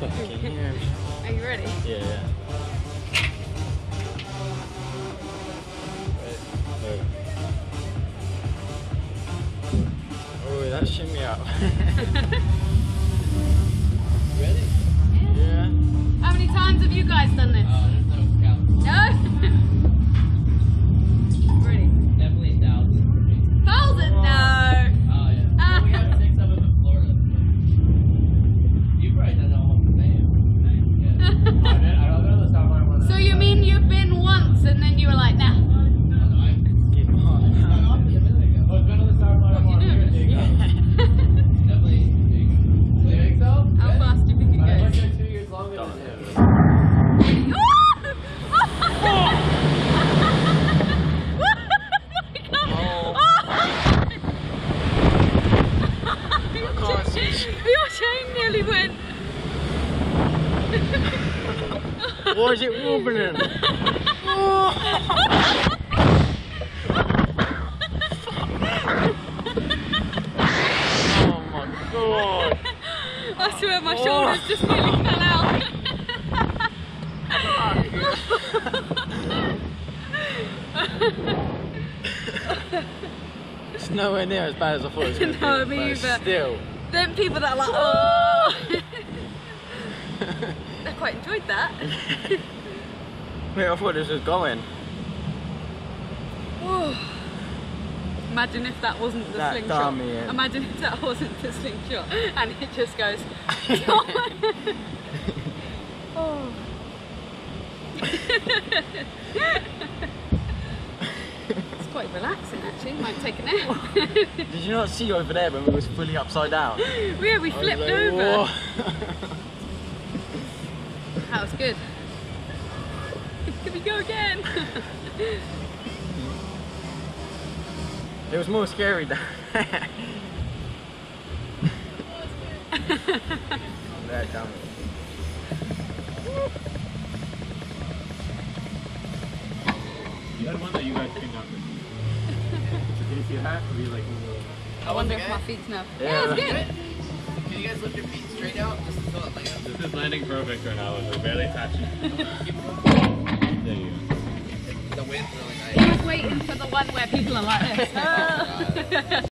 Are you ready? Yeah, yeah. Wait, wait. Oh, that shimmy up. nearly went. Why is it wobbling? Oh my god. I swear my shoulders just nearly fell out. It's nowhere near as bad as I thought it was going to No, be. me either. Still. Then people that are like, oh. I quite enjoyed that. Wait, I thought this was going. Whoa. Imagine if that wasn't the That slingshot. dummy, yeah. Imagine if that wasn't the slingshot and it just goes. oh. it's quite relaxing actually. Might take a nap. Did you not see over there when we was fully upside down? yeah, we flipped like, over. That was good. Can we go again? it was more scary than. There, dummy. You had one that you guys came up with. Did you see that? Were you like, I wonder if my feet's now. Yeah, Yeah. it's good. Can you guys lift your feet straight out? Just so it like this is landing perfect right now. We're barely touching. There you go. the wind's really nice. He was waiting for the one where people are like this. Oh,